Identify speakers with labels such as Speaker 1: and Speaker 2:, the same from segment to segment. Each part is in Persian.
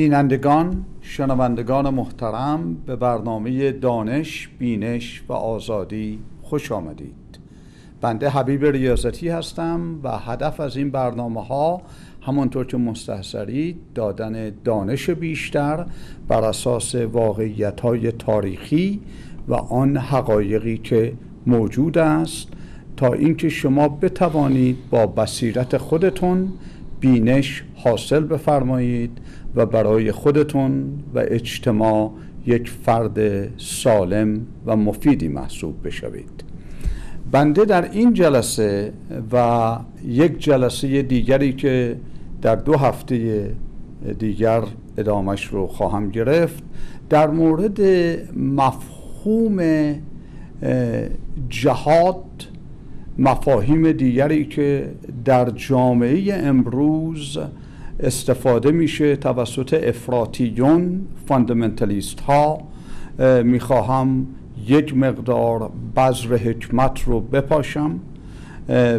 Speaker 1: بینندگان شنوندگان محترم به برنامه دانش بینش و آزادی خوش آمدید. بنده حبیب ریاضتی هستم و هدف از این برنامه ها همانطور که مستحضرید دادن دانش بیشتر بر اساس واقعیت های تاریخی و آن حقایقی که موجود است تا اینکه شما بتوانید با بصیرت خودتون بینش حاصل بفرمایید و برای خودتون و اجتماع یک فرد سالم و مفیدی محسوب بشوید. بنده در این جلسه و یک جلسه دیگری که در دو هفته دیگر ادامش رو خواهم گرفت در مورد مفهوم جهاد مفاهیم دیگری که در جامعه امروز استفاده میشه توسط افراتیون فاندمنتالیست ها می‌خواهم یک مقدار بذر حکمت رو بپاشم.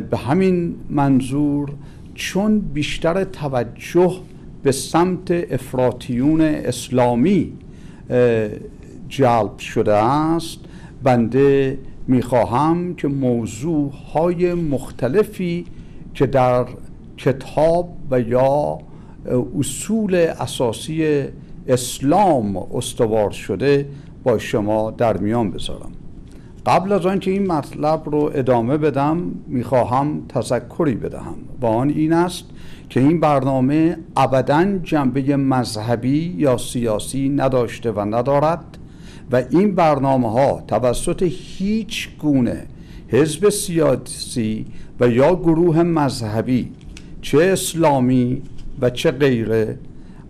Speaker 1: به همین منظور چون بیشتر توجه به سمت افراتیون اسلامی جلب شده است بنده می‌خواهم که موضوع های مختلفی که در کتاب و یا اصول اساسی اسلام استوار شده با شما در میان بذارم. قبل از آنکه این مطلب رو ادامه بدم می‌خواهم تذکری بدهم و آن این است که این برنامه ابدا جنبه مذهبی یا سیاسی نداشته و ندارد و این برنامه ها توسط هیچ گونه حزب سیاسی و یا گروه مذهبی چه اسلامی و چه غیره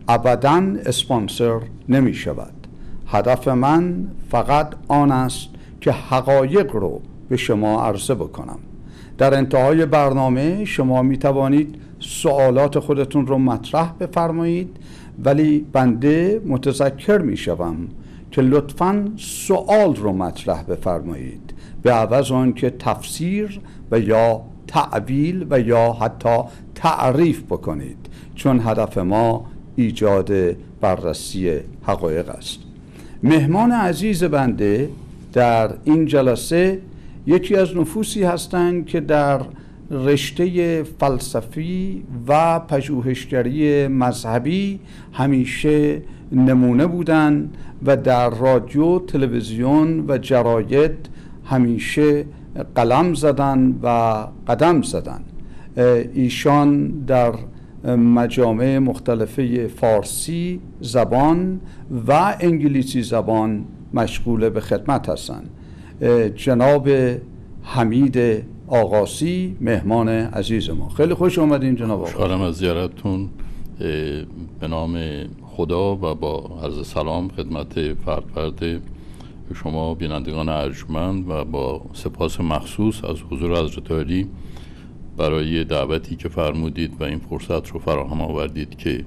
Speaker 1: ابدا اسپانسر نمی شود. هدف من فقط آن است که حقایق رو به شما عرضه بکنم. در انتهای برنامه شما می توانید سوالات خودتون رو مطرح بفرمایید ولی بنده متذکر می شوم که لطفا سوال رو مطرح بفرمایید. به عوض آن که تفسیر و یا تعویل و یا حتی تعریف بکنید. چون هدف ما ایجاد بررسی حقایق است. مهمان عزیز بنده در این جلسه یکی از نفوسی هستند که در رشته فلسفی و پژوهشگری مذهبی همیشه نمونه بودند و در رادیو تلویزیون و جراید همیشه قلم زدن و قدم زدن ایشان در مجامع مختلفه فارسی زبان و انگلیسی زبان مشغول به خدمت هستند. جناب حمید آقاسی مهمان عزیز ما. خیلی خوش آمدین جناب آقا.
Speaker 2: از زیارتتون. به نام خدا و با عرض سلام خدمت فرد فرد شما بینندگان ارجمند و با سپاس مخصوص از حضور حضرت برای دعوتی که فرمودید و این فرصت رو فراهم آوردید که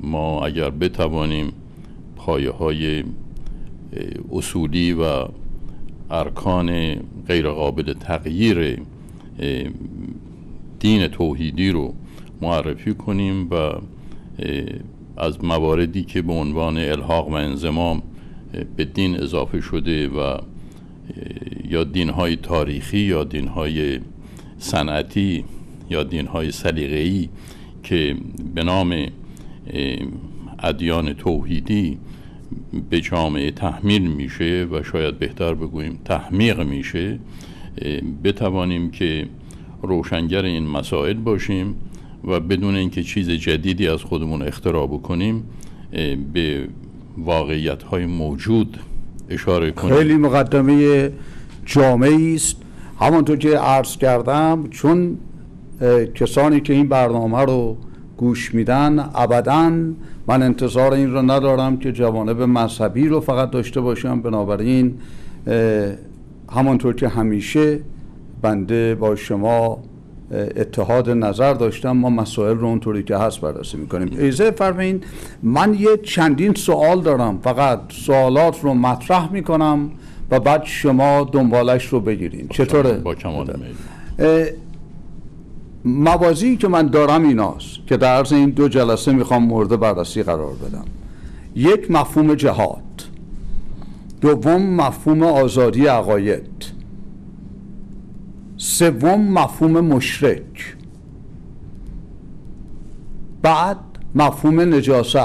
Speaker 2: ما اگر بتوانیم پایه های اصولی و ارکان غیرقابل تغییر دین توحیدی رو معرفی کنیم و از مواردی که به عنوان الحاق و انزمام به دین اضافه شده و یا دینهای تاریخی یا دینهای صنعتی یا دینهای سلیقه‌ای که به نام ادیان توحیدی به جامعه تحمیل میشه و شاید بهتر بگوییم تحمیق میشه بتوانیم که روشنگر این مسائل باشیم و بدون اینکه چیز جدیدی از خودمون اختراع بکنیم به واقعیت های موجود اشاره کنیم.
Speaker 1: خیلی مقدمه جامعی است. همانطور که عرض کردم چون کسانی که این برنامه رو گوش میدن ابدا من انتظار این رو ندارم که جوانب مذهبی رو فقط داشته باشم بنابراین همانطور که همیشه بنده با شما اتحاد نظر داشتم ما مسائل رو اونطوری که هست بررسی می‌کنیم. ایزه فرمین من یه چندین سوال دارم فقط سوالات رو مطرح می‌کنم. و بعد شما دنبالش رو بگیرین. چطوره؟
Speaker 2: با کمال
Speaker 1: موازی که من دارم ایناست که در عرض این دو جلسه می‌خوام مورد بررسی قرار بدم. یک مفهوم جهاد. دوم مفهوم آزادی عقاید. سوم مفهوم مشرک. بعد مفهوم نجاست.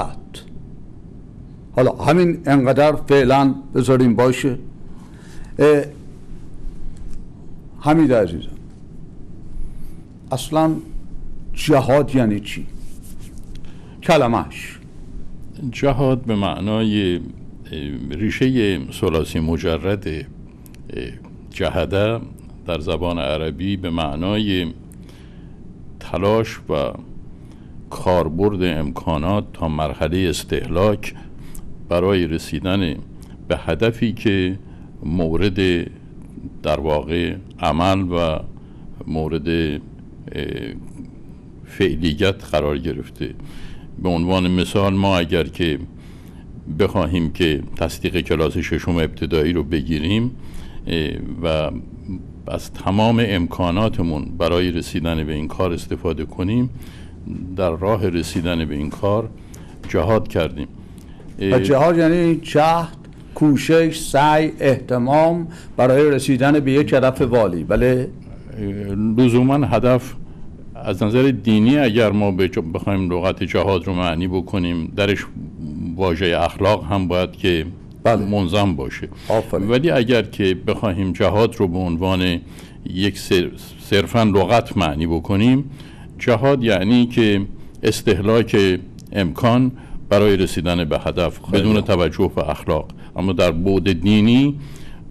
Speaker 1: حالا همین انقدر فعلا بذاریم باشه. حمید عزیزم اصلا جهاد یعنی چی کلمش
Speaker 2: جهاد به معنای ریشه سلاسی مجرد جهده در زبان عربی به معنای تلاش و کاربرد امکانات تا مرحله استهلاک برای رسیدن به هدفی که مورد در واقع عمل و مورد فعلیت قرار گرفته. به عنوان مثال ما اگر که بخواهیم که تصدیق کلاس ششم ابتدایی رو بگیریم و از تمام امکاناتمون برای رسیدن به این کار استفاده کنیم در راه رسیدن به این کار جهاد کردیم.
Speaker 1: و جهاد یعنی جهد کوشش سعی احتمام برای رسیدن به یک هدف والی. بله؟
Speaker 2: لزوما هدف از نظر دینی اگر ما بخوایم لغت جهاد رو معنی بکنیم درش واژه اخلاق هم باید که بله. منظم باشه. ولی اگر که بخواهیم جهاد رو به عنوان یک صرفا لغت معنی بکنیم جهاد یعنی که استهلاک امکان برای رسیدن به هدف بدون توجه به اخلاق. اما در بود دینی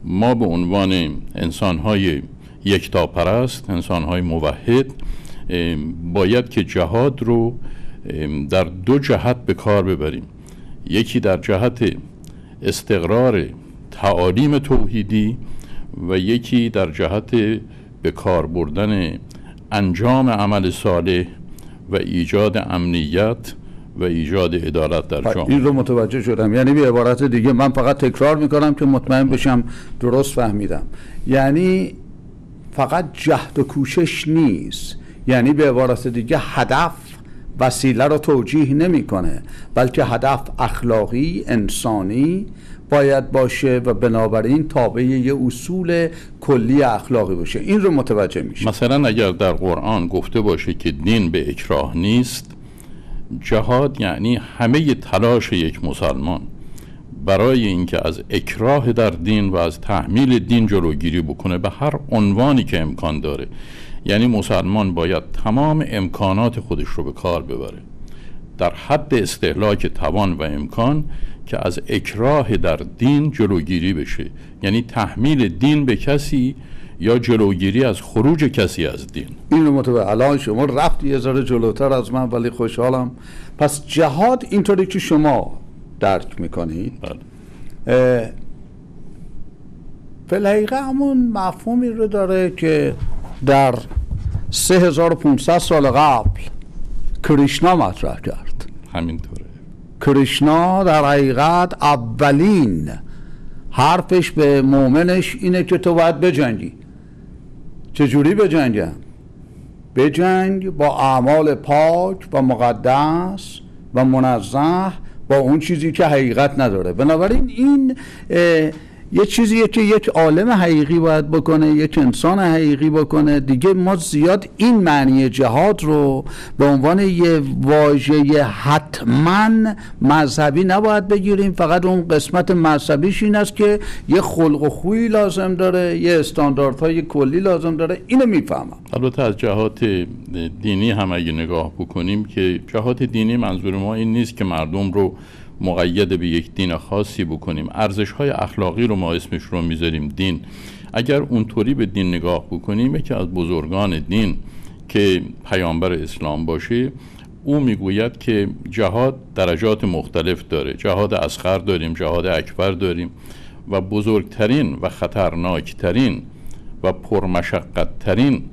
Speaker 2: ما به عنوان انسانهای یکتاپرست انسانهای موحد باید که جهاد رو در دو جهت به کار ببریم. یکی در جهت استقرار تعالیم توحیدی و یکی در جهت به کار بردن انجام عمل صالح و ایجاد امنیت و ایجاد عدالت در جامعه.
Speaker 1: این رو متوجه شدم. یعنی به عبارت دیگه من فقط تکرار می‌کنم که مطمئن بشم درست فهمیدم. یعنی فقط جهد و کوشش نیست. یعنی به عبارت دیگه هدف وسیله رو توجیه نمی‌کنه بلکه هدف اخلاقی انسانی باید باشه و بنابراین تابع یه اصول کلی اخلاقی باشه. این رو متوجه میشه
Speaker 2: مثلا اگر در قرآن گفته باشه که دین به اکراه نیست جهاد یعنی همه تلاش یک مسلمان. برای اینکه از اکراه در دین و از تحمیل دین جلوگیری بکنه به هر عنوانی که امکان داره. یعنی مسلمان باید تمام امکانات خودش رو به کار ببره. در حد استهلاک توان و امکان که از اکراه در دین جلوگیری بشه. یعنی تحمیل دین به کسی یا جلوگیری از خروج کسی از دین؟
Speaker 1: این رو متوجه الان شما رفت یه ذره جلوتر از من ولی خوشحالم. پس جهاد اینطوری که شما درک می‌کنید بله. فلحقیقه همون مفهومی رو داره که در 3500 سال قبل کریشنا مطرح کرد.
Speaker 2: همینطوره.
Speaker 1: کریشنا در حقیقت اولین حرفش به مؤمنش اینه که تو باید بجنگی. چجوری بجنگم بجنگ با اعمال پاک و مقدس و منزه با اون چیزی که حقیقت نداره. بنابراین این یه چیزیه که یک عالم حقیقی باید بکنه یک انسان حقیقی بکنه. دیگه ما زیاد این معنی جهاد رو به عنوان یه واژه حتما مذهبی نباید بگیریم. فقط اون قسمت مذهبیش این است که یه خلق و خوی لازم داره یه استانداردهای کلی لازم داره. اینو می‌فهمم.
Speaker 2: البته از جهات دینی هم اگه نگاه بکنیم که جهات دینی منظور ما این نیست که مردم رو مقید به یک دین خاصی بکنیم. ارزش های اخلاقی رو ما اسمش رو می‌ذاریم دین. اگر اونطوری به دین نگاه بکنیم یکی از بزرگان دین که پیامبر اسلام باشه او می‌گوید که جهاد درجات مختلف داره. جهاد اسخر داریم جهاد اکبر داریم و بزرگترین و خطرناکترین و پرمشقتترین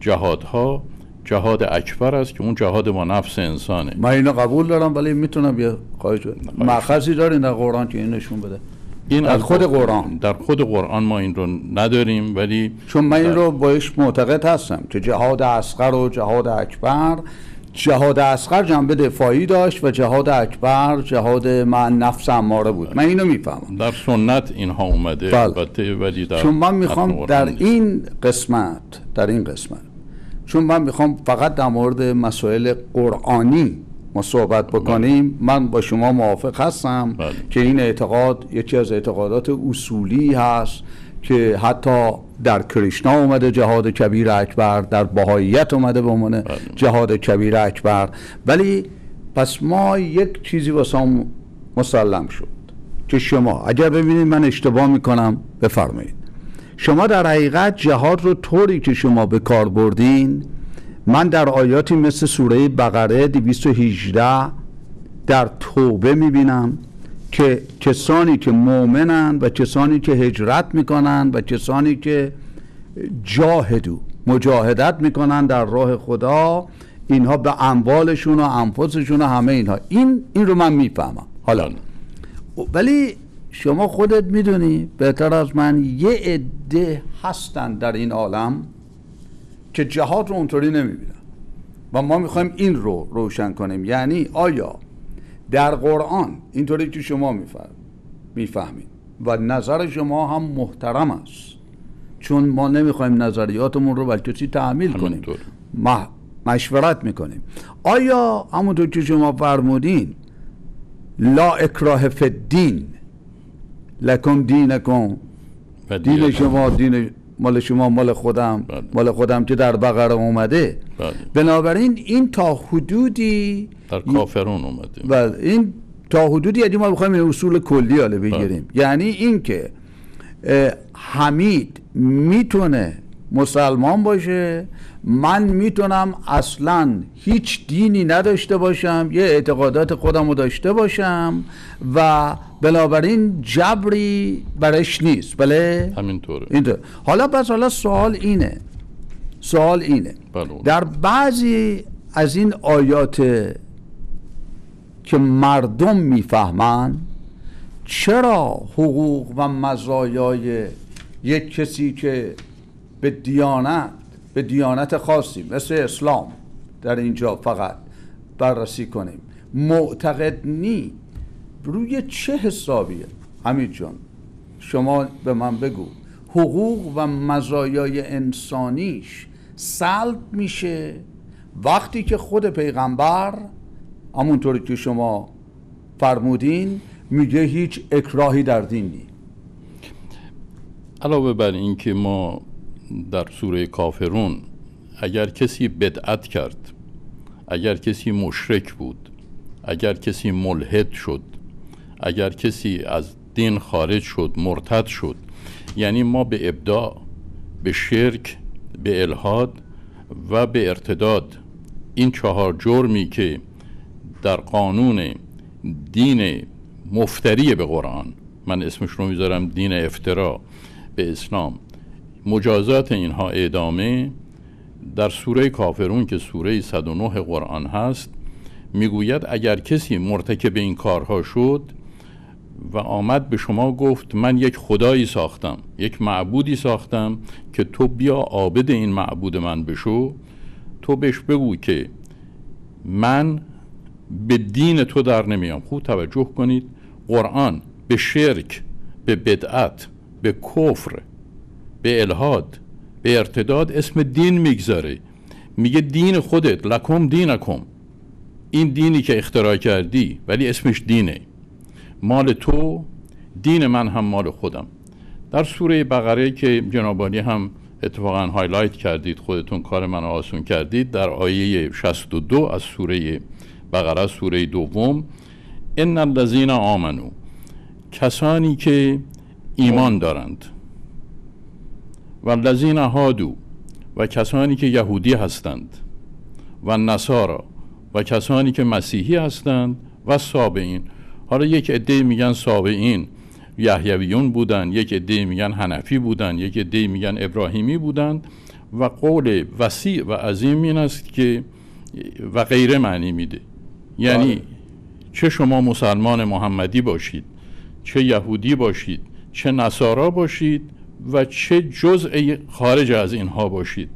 Speaker 2: جهادها جهاد اکبر است که اون جهاد با نفس انسانه.
Speaker 1: من اینو قبول دارم ولی می‌تونم یه خواهش مخصی دارین در قرآن که این نشون بده. این در خود قرآن.
Speaker 2: در خود قرآن ما این رو نداریم ولی
Speaker 1: چون من این رو باش معتقد هستم که جهاد اصغر و جهاد اکبر جهاد اصغر جنبه دفاعی داشت و جهاد اکبر جهاد من نفس اماره بود. من اینو می‌فهمم.
Speaker 2: در سنت اینها اومده
Speaker 1: بله.
Speaker 2: البته ولی در
Speaker 1: چون من می‌خوام در. این قسمت در این قسمت چون من می‌خوام فقط در مورد مسائل قرآنی ما صحبت بکنیم من با شما موافق هستم
Speaker 2: بله.
Speaker 1: که این اعتقاد یکی از اعتقادات اصولی هست که حتی در کریشنا اومده جهاد کبیر اکبر در بهاییت اومده به عنوان
Speaker 2: بله.
Speaker 1: جهاد کبیر اکبر ولی پس ما یک چیزی واسه مسلم شد که شما اگر ببینید من اشتباه می‌کنم بفرمایید شما در حقیقت جهاد رو طوری که شما به کار بردین من در آیاتی مثل سوره بقره 218 در توبه می‌بینم که کسانی که مؤمنن و کسانی که هجرت می‌کنن و کسانی که جاهدو مجاهدت می‌کنن در راه خدا اینها به اموالشون و انفسشون و همه اینها این این رو من می‌فهمم حالا. ولی شما خودت می‌دونی بهتر از من یه عده هستن در این عالم که جهاد رو اونطوری نمی‌بینن. و ما می‌خوایم این رو روشن کنیم. یعنی آیا در قرآن اینطوری که شما میفهم می‌فهمید. و نظر شما هم محترم است. چون ما نمی‌خوایم نظریاتمون رو بر کسی تحمیل کنیم. ما مشورت می‌کنیم. آیا همونطور که شما فرمودین لا اکراه فی لکم دینکم. دین شما دین مال شما مال خودم.
Speaker 2: بله.
Speaker 1: مال خودم که در بقره اومده.
Speaker 2: بله.
Speaker 1: بنابراین این تا حدودی
Speaker 2: در کافرون اومده.
Speaker 1: بله. این تا حدودی یعنی ما بخوایم این اصول کلی حالا بگیریم. یعنی اینکه حمید می‌تونه مسلمان باشه. من می‌تونم اصلا هیچ دینی نداشته باشم یه اعتقادات خودم رو داشته باشم و بنابراین جبری برش نیست. بله؟
Speaker 2: همینطوره.
Speaker 1: اینطور. حالا پس حالا سوال اینه. سوال اینه.
Speaker 2: بله.
Speaker 1: در بعضی از این آیات که مردم می‌فهمن چرا حقوق و مزایای یک کسی که به دیانت به دیانت خاصی مثل اسلام در اینجا فقط بررسی کنیم. معتقد نی. روی چه حسابیه؟ حمید جان شما به من بگو. حقوق و مزایای انسانیش سلب میشه وقتی که خود پیغمبر همونطوری که شما فرمودین میگه هیچ اکراهی در دین نیست.
Speaker 2: علاوه بر اینکه ما در سوره کافرون اگر کسی بدعت کرد اگر کسی مشرک بود اگر کسی ملحد شد اگر کسی از دین خارج شد مرتد شد یعنی ما به ابداع به شرک به الهاد و به ارتداد این چهار جرمی که در قانون دین مفتری به قرآن من اسمش رو می‌ذارم دین افترا به اسلام مجازات اینها اعدامه در سوره کافرون که سوره 109 قرآن هست می‌گوید اگر کسی مرتکب این کارها شد و آمد به شما گفت من یک خدایی ساختم یک معبودی ساختم که تو بیا عابد این معبود من بشو تو بهش بگو که من به دین تو در نمیام. خوب توجه کنید قرآن به شرک به بدعت به کفر به الهاد به ارتداد اسم دین می‌گذاره میگه دین خودت لکم دینکم. این دینی که اختراع کردی ولی اسمش دینه. مال تو دین من هم مال خودم. در سوره بقره که جنابالی هم اتفاقا هایلایت کردید خودتون کار من آسون کردید در آیه 62 از سوره بقره سوره دوم ان الذین آمنو کسانی که ایمان دارند. و الذین هادو و کسانی که یهودی هستند و نصارا و کسانی که مسیحی هستند و سابعین حالا یک عده میگن سابعین یحیویون بودن یک عده میگن حنفی بودن یک عده میگن ابراهیمی بودند و قول وسیع و عظیم این است که و غیره معنی میده یعنی
Speaker 1: بله.
Speaker 2: چه شما مسلمان محمدی باشید چه یهودی باشید چه نصارا باشید و چه جزء خارج از اینها باشید.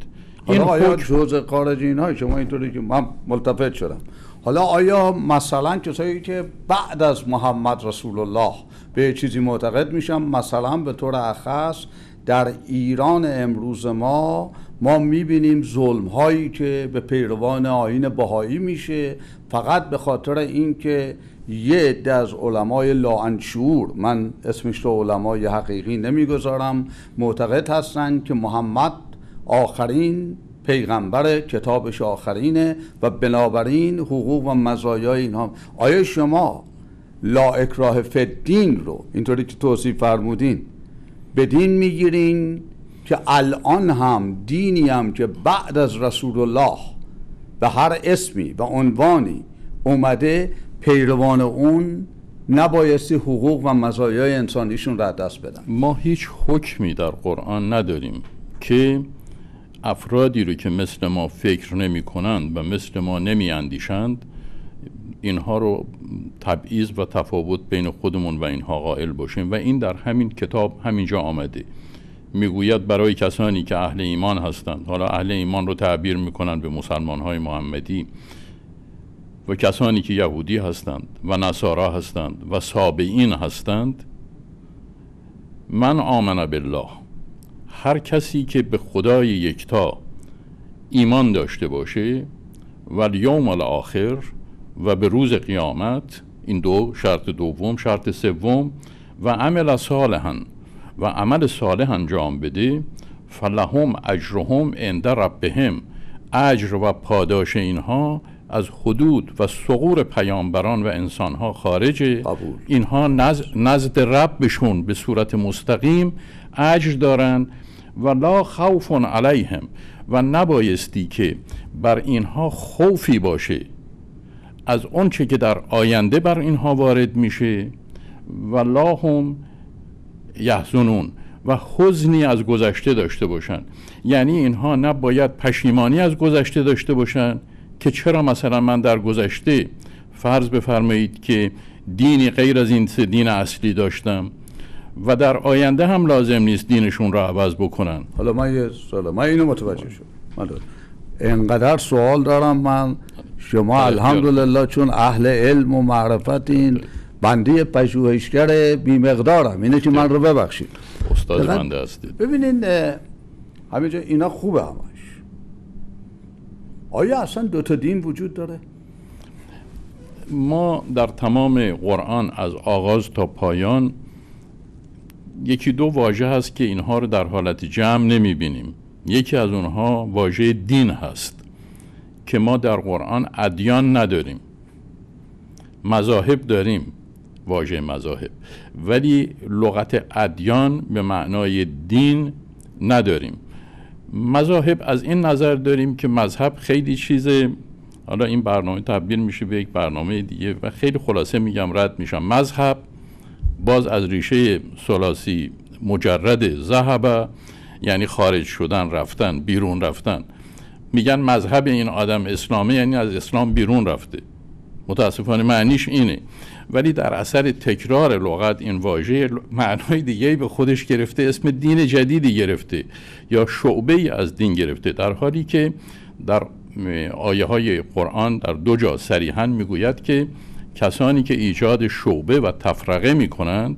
Speaker 1: این آیا جزء خارج اینها؟ شما اینطوری که من ملتفت شدم. حالا آیا مثلا کسایی که بعد از محمد رسول الله به چیزی معتقد میشم مثلا به طور اخص در ایران امروز ما ما می‌بینیم ظلم هایی که به پیروان آین بهایی میشه فقط به خاطر اینکه یه عده از علمای لاانشور من اسمش رو علمای حقیقی نمی‌گذارم. معتقد هستند که محمد آخرین پیغمبر کتابش آخرینه و بنابراین حقوق و مزایای اینها. آیا شما لا اکراه فدین رو اینطوری که توصیف فرمودین به دین می‌گیرین که الان هم دینی هم که بعد از رسول الله به هر اسمی و عنوانی اومده پیروان اون نبایستی حقوق و مزایای انسانیشون را دست بدن.
Speaker 2: ما هیچ حکمی در قرآن نداریم که افرادی رو که مثل ما فکر نمی کنند و مثل ما نمی اندیشند اینها رو تبعیض و تفاوت بین خودمون و اینها قائل باشیم و این در همین کتاب همینجا آمده. می‌گوید برای کسانی که اهل ایمان هستند حالا اهل ایمان رو تعبیر می‌کنند به مسلمان های محمدی و کسانی که یهودی هستند و نصارا هستند و سابعین هستند من آمن بالله. هر کسی که به خدای یکتا ایمان داشته باشه و یوم الاخر و به روز قیامت این دو شرط دوم شرط سوم و عمل صالحا و عمل صالح انجام بده فلهم اجرهم عند ربهم. اجر و پاداش اینها از حدود و سقور پیامبران و انسانها خارجه. اینها نزد, نزد ربشون به صورت مستقیم اجر دارن و لا خوف علیهم و نبایستی که بر اینها خوفی باشه. از آنچه که در آینده بر اینها وارد میشه. و لا هم یحزنون و حزنی از گذشته داشته باشن. یعنی اینها نباید پشیمانی از گذشته داشته باشن. که چرا مثلا من در گذشته فرض بفرمایید که دینی غیر از این سه دین اصلی داشتم و در آینده هم لازم نیست دینشون را عوض بکنن.
Speaker 1: حالا من یه سوال من اینو متوجه شدم. من انقدر سوال دارم من. شما الحمدلله چون اهل علم و معرفتین بنده پژوهشگر بی مقدارم. اینه که من رو ببخشید.
Speaker 2: استاد بنده هستید.
Speaker 1: ببینین همینجا اینا خوبه همش آیا اصلا دو تا دین وجود داره؟
Speaker 2: ما در تمام قرآن از آغاز تا پایان یکی دو واژه هست که اینها رو در حالت جمع نمی بینیم یکی از اونها واژه دین هست که ما در قرآن ادیان نداریم. مذاهب داریم واژه مذاهب. ولی لغت ادیان به معنای دین نداریم. مذاهب از این نظر داریم که مذهب خیلی چیز حالا این برنامه تبدیل میشه به یک برنامه دیگه و خیلی خلاصه میگم رد میشم. مذهب باز از ریشه سلاسی مجرد ذهب یعنی خارج شدن رفتن بیرون رفتن. میگن مذهب این آدم اسلامی یعنی از اسلام بیرون رفته. متاسفانه معنیش اینه. ولی در اثر تکرار لغت این واژه معنای دیگه به خودش گرفته اسم دین جدیدی گرفته یا شعبه ای از دین گرفته در حالی که در آیه های قرآن در دو جا صریحا می‌گوید که کسانی که ایجاد شعبه و تفرقه می کنند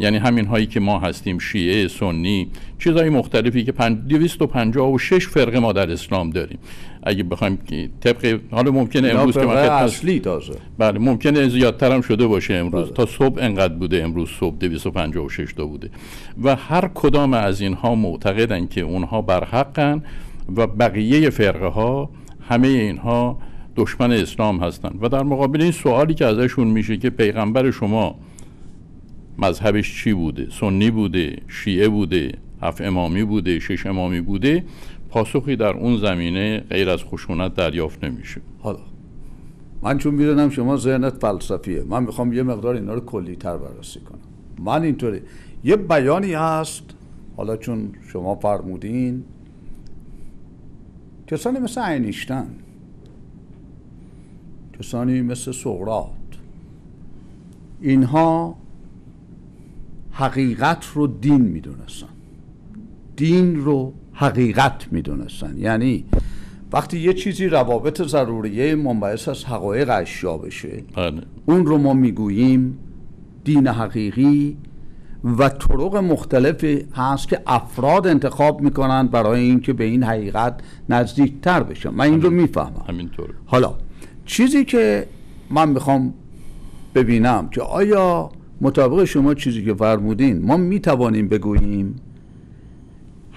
Speaker 2: یعنی همین هایی که ما هستیم شیعه سنی چیزهای مختلفی که 256 فرقه ما در اسلام داریم. اگه بخوایم طبق حالا ممکنه امروز که
Speaker 1: اصلی تازه.
Speaker 2: بله ممکنه زیادتر هم شده باشه امروز. بله. تا صبح انقدر بوده امروز صبح 256 تا بوده. و هر کدام از اینها معتقدن که اونها برحقن و بقیه فرقه ها همه اینها دشمن اسلام هستند و در مقابل این سوالی که ازشون میشه که پیغمبر شما مذهبش چی بوده؟ سنی بوده؟ شیعه بوده؟ هفت امامی بوده؟ شش امامی بوده؟ پاسخی در اون زمینه غیر از خشونت دریافت نمیشه.
Speaker 1: حالا من چون می‌دونم شما ذهنت فلسفیه من می‌خوام یه مقدار اینا رو کلی تر بررسی کنم. من اینطوری یه بیانی هست حالا چون شما فرمودین کسانی مثل اینیشتن کسانی مثل سقرات اینها حقیقت رو دین می‌دونستن. دین رو حقیقت می‌دونستن. یعنی وقتی یه چیزی روابط ضروریه منبعث از حقایق اشیا بشه.
Speaker 2: بله.
Speaker 1: اون رو ما می‌گوییم دین حقیقی و طرق مختلفی هست که افراد انتخاب می‌کنند برای اینکه به این حقیقت نزدیکتر بشن. من این رو می‌فهمم.
Speaker 2: همینطور.
Speaker 1: حالا چیزی که من می‌خوام ببینم که آیا مطابق شما چیزی که فرمودین ما می‌توانیم بگوییم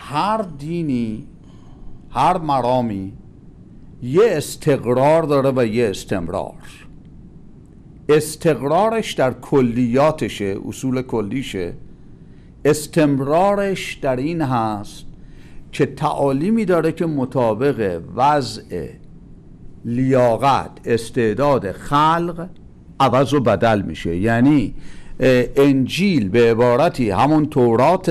Speaker 1: هر دینی هر مرامی یه استقرار داره و یه استمرار. استقرارش در کلیاتشه اصول کلیشه. استمرارش در این هست که تعالیمی داره که مطابق وضع لیاقت استعداد خلق عوض و بدل میشه. یعنی انجیل به عبارتی همون تورات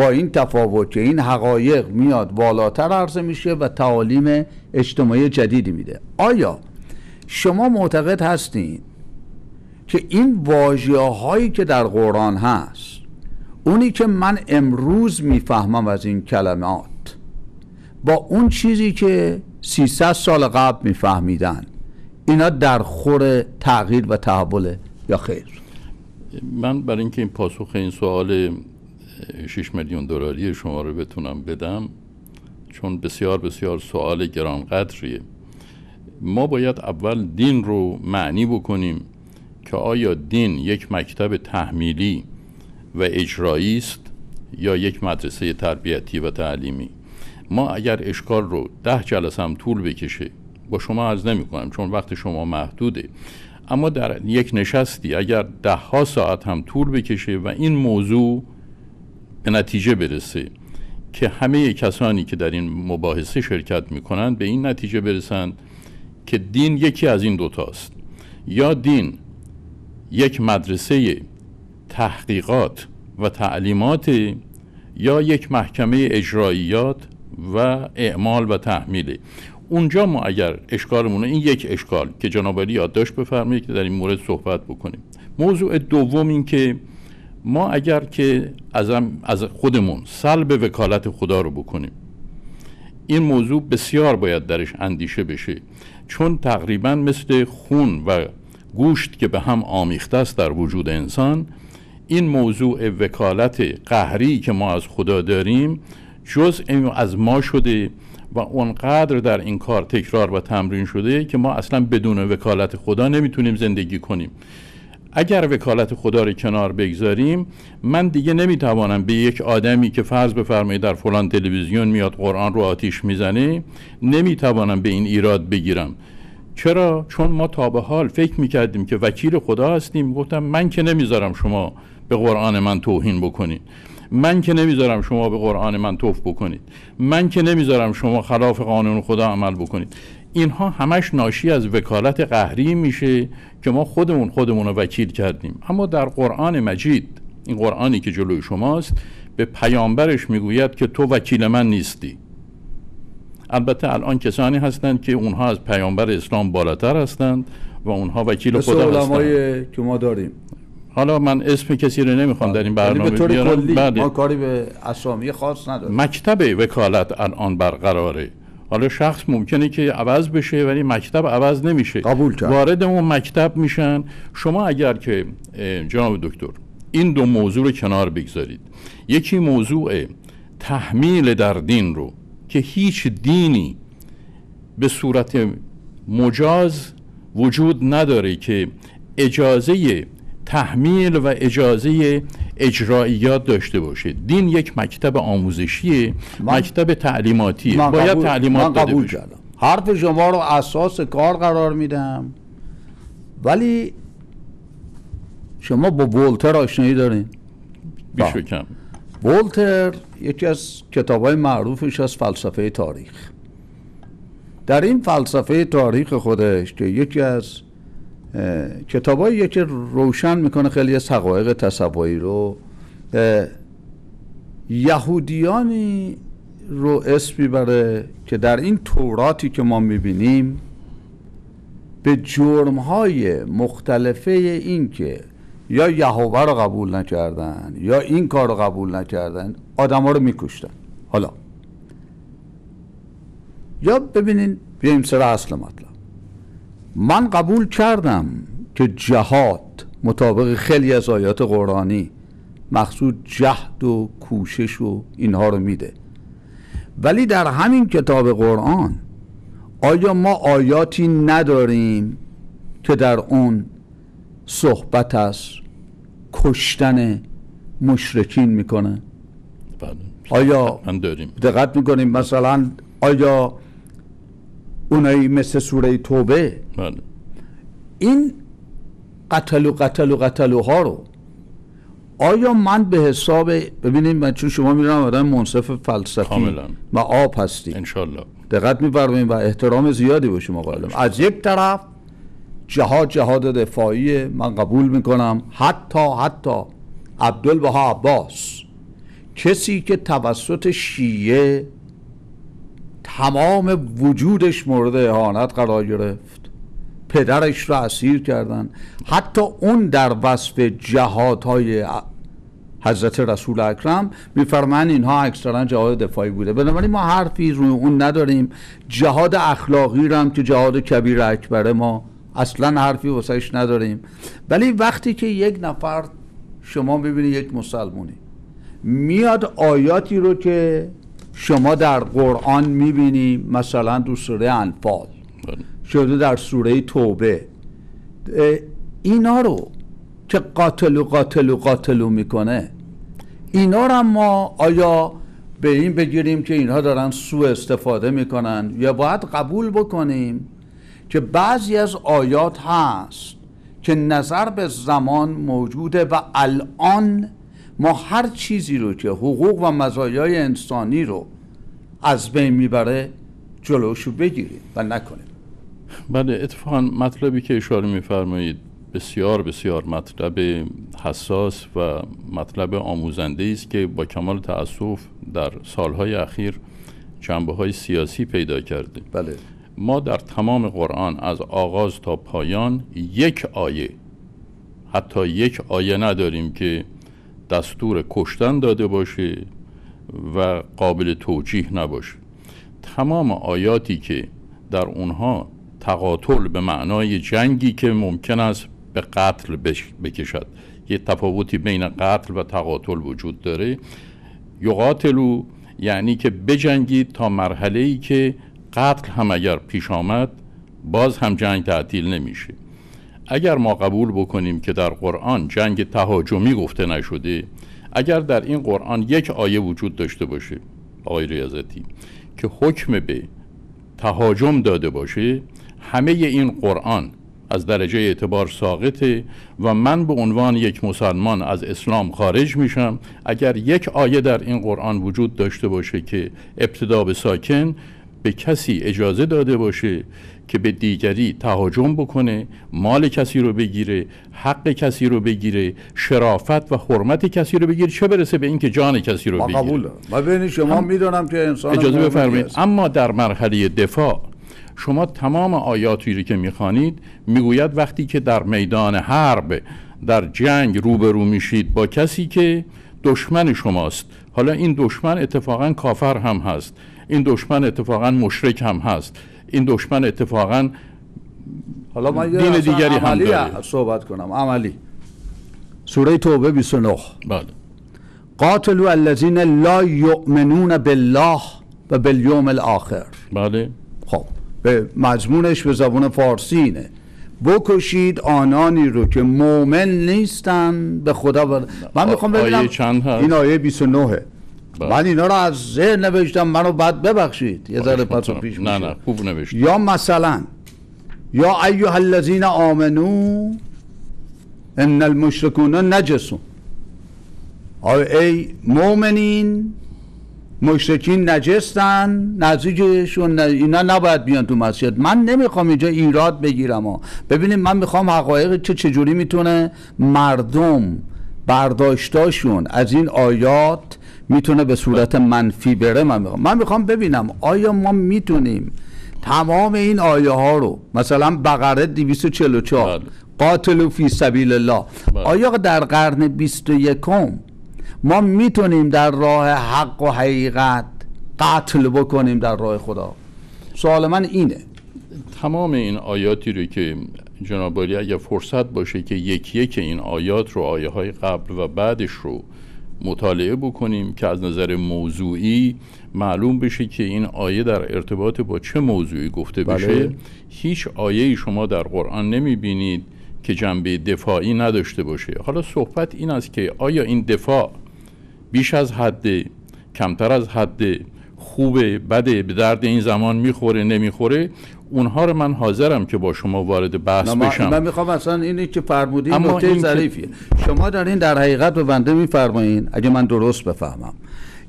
Speaker 1: با این تفاوت که این حقایق میاد بالاتر عرضه میشه و تعالیم اجتماعی جدیدی میده. آیا شما معتقد هستین که این واجه هایی که در قرآن هست اونی که من امروز می‌فهمم از این کلمات با اون چیزی که 300 سال قبل میفهمیدن اینا در خور تغییر و تحوله یا خیر؟
Speaker 2: من برای اینکه این پاسخ این سوال 6 میلیون دلاری شما رو بتونم بدم چون بسیار بسیار سوال گرانقدریه. ما باید اول دین رو معنی بکنیم که آیا دین یک مکتب تحمیلی و اجرایی است یا یک مدرسه تربیتی و تعلیمی؟ ما اگر اشکال رو ده جلسه هم طول بکشه با شما از نمی کنم چون وقت شما محدوده. اما در یک نشستی اگر ده ها ساعت هم طول بکشه و این موضوع به نتیجه برسه که همه کسانی که در این مباحثه شرکت می‌کنند به این نتیجه برسند که دین یکی از این دوتاست یا دین یک مدرسه تحقیقات و تعلیمات یا یک محکمه اجراییات و اعمال و تحمیله اونجا ما اگر اشکالمونه این یک اشکال که جناب علی یادداشت بفرمایید که در این مورد صحبت بکنیم. موضوع دوم این که ما اگر که از, خودمون سلب وکالت خدا رو بکنیم این موضوع بسیار باید درش اندیشه بشه. چون تقریبا مثل خون و گوشت که به هم آمیخته است در وجود انسان این موضوع وکالت قهری که ما از خدا داریم جز از ما شده و اونقدر در این کار تکرار و تمرین شده که ما اصلا بدون وکالت خدا نمی‌تونیم زندگی کنیم. اگر وکالت خدا رو کنار بگذاریم من دیگه نمی‌توانم به یک آدمی که فرض بفرمایید در فلان تلویزیون میاد قرآن رو آتیش می‌زنه نمی‌توانم به این ایراد بگیرم. چرا؟ چون ما تا به حال فکر می‌کردیم که وکیل خدا هستیم. گفتم من که نمی‌ذارم شما به قرآن من توهین بکنید. من که نمی‌ذارم شما به قرآن من توف بکنید. من که نمی‌ذارم شما خلاف قانون خدا عمل بکنید. اینها همش ناشی از وکالت قهری میشه که ما خودمون خودمون رو وکیل کردیم. اما در قرآن مجید این قرآنی که جلوی شماست به پیامبرش می‌گوید که تو وکیل من نیستی. البته الان کسانی هستند که اونها از پیامبر اسلام بالاتر هستند و اونها وکیل خدا هستند.
Speaker 1: که ما داریم.
Speaker 2: حالا من اسم کسی رو نمی‌خوام در این بله. برنامه
Speaker 1: به بیارم. بله. ما کاری به اسامی خاص نداریم.
Speaker 2: مکتب وکالت الان برقراره. حالا شخص ممکنه که عوض بشه ولی مکتب عوض نمیشه.
Speaker 1: قبول کرد.
Speaker 2: وارد اون مکتب میشن. شما اگر که جناب دکتر این دو موضوع رو کنار بگذارید. یکی موضوع تحمیل در دین رو که هیچ دینی به صورت مجاز وجود نداره که اجازه تحمیل و اجازه اجراییات داشته باشه دین یک مکتب آموزشیه مکتب تعلیماتیه. باید قبول تعلیمات من قبول کردم.
Speaker 1: حرف شما رو اساس کار قرار میدم. ولی شما با ولتر آشنایی دارین.
Speaker 2: بیشو بله. کم.
Speaker 1: ولتر یکی از کتاب های معروفش از فلسفه تاریخ. در این فلسفه تاریخ خودش که یکی از کتابایی که روشن می‌کنه خیلی از حقایق تصوری رو. یهودیانی رو اسم می‌بره که در این توراتی که ما می‌بینیم به جرمهای مختلفه این که یا یهوه رو قبول نکردن یا این کار رو قبول نکردن آدم ها رو میکشتن. حالا یا ببینین بیایم سر اصل مطلب. من قبول کردم که جهاد مطابق خیلی از آیات قرآنی مقصود جهد و کوشش و اینها رو میده. ولی در همین کتاب قرآن آیا ما آیاتی نداریم که در اون صحبت از کشتن مشرکین می‌کنه؟
Speaker 2: بله.
Speaker 1: آیا دقت می‌کنیم؟ مثلا آیا اونایی مثل سوره توبه.
Speaker 2: بله.
Speaker 1: این قتل و قتل و قتل ها رو آیا من به حساب ببینیم من چون شما می‌دونم آدم منصف فلسفی
Speaker 2: کاملا.
Speaker 1: و آب هستی.
Speaker 2: انشالله.
Speaker 1: دقت میفرمایید و احترام زیادی به شما قائلم از یک طرف جهاد جهاد دفاعی من قبول می‌کنم. حتی حتی عبدالبها عباس کسی که توسط شیعه تمام وجودش مورد اهانت قرار گرفت. پدرش را اسیر کردن حتی اون در وصف جهادهای حضرت رسول اکرم میفرمان اینها اکثرا جهاد دفاعی بوده. بنابراین ما حرفی روی اون نداریم. جهاد اخلاقی رو هم که جهاد کبیر اکبره ما اصلا حرفی واسهش نداریم. ولی وقتی که یک نفر شما ببینید یک مسلمونی میاد آیاتی رو که شما در قرآن می‌بینی مثلا در سوره انفال. شده در سوره توبه اینا رو که قاتل و قاتل و قاتل می‌کنه اینا رو ما آیا به این بگیریم که اینها دارن سوء استفاده می‌کنن یا باید قبول بکنیم که بعضی از آیات هست که نظر به زمان موجوده و الان ما هر چیزی رو که حقوق و مزایای انسانی رو از بین می‌بره جلوشو بگیریم و نکنیم.
Speaker 2: بله اتفاقا مطلبی که اشاره میفرمایید بسیار بسیار مطلب حساس و مطلب آموزنده است که با کمال تأسف در سالهای اخیر جنبه های سیاسی پیدا کرده
Speaker 1: بله.
Speaker 2: ما در تمام قرآن از آغاز تا پایان یک آیه حتی یک آیه نداریم که دستور کشتن داده باشه و قابل توجیه نباشه تمام آیاتی که در اونها تقاتل به معنای جنگی که ممکن است به قتل بکشد. یه تفاوتی بین قتل و تقاتل وجود داره. یقاتلو یعنی که بجنگید تا مرحله ای که قتل هم اگر پیش آمد باز هم جنگ تعطیل نمیشه. اگر ما قبول بکنیم که در قرآن جنگ تهاجمی گفته نشده اگر در این قرآن یک آیه وجود داشته باشه آقای ریاضتی که حکم به تهاجم داده باشه همه این قرآن از درجه اعتبار ساقطه و من به عنوان یک مسلمان از اسلام خارج میشم. اگر یک آیه در این قرآن وجود داشته باشه که ابتدا به ساکن به کسی اجازه داده باشه که به دیگری تهاجم بکنه مال کسی رو بگیره حق کسی رو بگیره شرافت و حرمت کسی رو بگیره چه برسه به اینکه جان کسی رو
Speaker 1: ما
Speaker 2: بگیره؟
Speaker 1: قبول و ببینید شما می‌دونم که انسان
Speaker 2: اجازه بفرمایید. اما در مرحله دفاع شما تمام آیاتی رو که می‌خوانید می‌گوید وقتی که در میدان حرب در جنگ روبرو میشید با کسی که دشمن شماست. حالا این دشمن اتفاقا کافر هم هست. این دشمن اتفاقا مشرک هم هست. این دشمن اتفاقا
Speaker 1: حالا من
Speaker 2: دین دیگری هم داره.
Speaker 1: صحبت کنم. عملی. سوره توبه 29
Speaker 2: بله.
Speaker 1: قاتلوا الذين لا يؤمنون بالله و بالیوم الاخر.
Speaker 2: بله.
Speaker 1: خب به مضمونش به زبان فارسی اینه. بکشید آنانی رو که مؤمن نیستن به خدا بر... من می‌خوام
Speaker 2: آیه
Speaker 1: ببینم
Speaker 2: چند هست؟
Speaker 1: این آیه 29
Speaker 2: بله.
Speaker 1: من اینا رو از ذهن نوشتم منو بعد ببخشید یه ذره پس و پیش
Speaker 2: نه. نه خوب نوشت
Speaker 1: یا مثلا یا ایها الذین آمنو ان المشرکون نجسون ای مؤمنین مشرکین نجستن نزدیکشون اینا نباید بیان تو مسجد من نمی‌خوام اینجا ایراد بگیرم ها ببینید من می‌خوام حقایق که چجوری می‌تونه مردم برداشتاشون از این آیات می‌تونه به صورت منفی بره؟ من می‌خوام. من می‌خوام ببینم. آیا ما می‌تونیم تمام این آیه ها رو مثلا بقره 244
Speaker 2: بله.
Speaker 1: قاتل فی سبیل الله
Speaker 2: بله.
Speaker 1: آیا در قرن 21 ما می‌تونیم در راه حق و حقیقت قتل بکنیم در راه خدا؟ سوال من اینه.
Speaker 2: تمام این آیاتی رو که جناب اگر فرصت باشه که یکی یک این آیات رو آیه های قبل و بعدش رو مطالعه بکنیم که از نظر موضوعی معلوم بشه که این آیه در ارتباط با چه موضوعی گفته
Speaker 1: بله.
Speaker 2: بشه هیچ آیه شما در قرآن نمی بینید که جنبه دفاعی نداشته باشه حالا صحبت این است که آیا این دفاع بیش از حد کمتر از حد خوبه بده به درد این زمان می‌خوره نمی‌خوره اونها رو من حاضرم که با شما وارد بحث
Speaker 1: من,
Speaker 2: بشم.
Speaker 1: من می‌خوام اصلا اینی که فرمودین
Speaker 2: اما
Speaker 1: نکته
Speaker 2: این که-
Speaker 1: ظریفیه. شما در این در حقیقت به بنده میفرمایین اگه من درست بفهمم